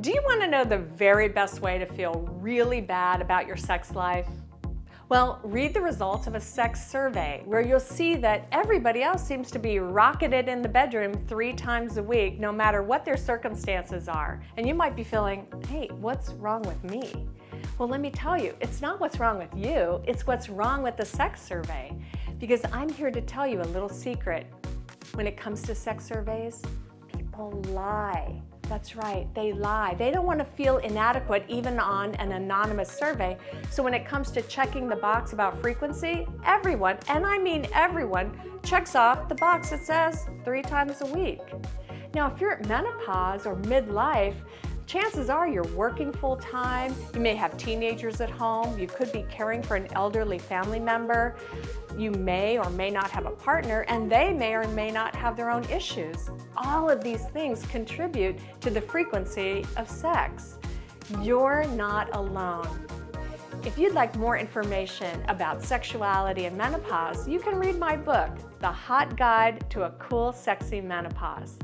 Do you want to know the very best way to feel really bad about your sex life? Well, read the results of a sex survey where you'll see that everybody else seems to be rocketed in the bedroom three times a week, no matter what their circumstances are. And you might be feeling, hey, what's wrong with me? Well, let me tell you, it's not what's wrong with you, it's what's wrong with the sex survey. Because I'm here to tell you a little secret. When it comes to sex surveys, people lie. That's right, they lie. They don't want to feel inadequate even on an anonymous survey. So when it comes to checking the box about frequency, everyone, and I mean everyone, checks off the box that says three times a week. Now, if you're at menopause or midlife, chances are you're working full time, you may have teenagers at home, you could be caring for an elderly family member, you may or may not have a partner, and they may or may not have their own issues. All of these things contribute to the frequency of sex. You're not alone. If you'd like more information about sexuality and menopause, you can read my book, The Hot Guide to a Cool, Sexy Menopause.